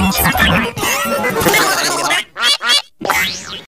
Fins demà!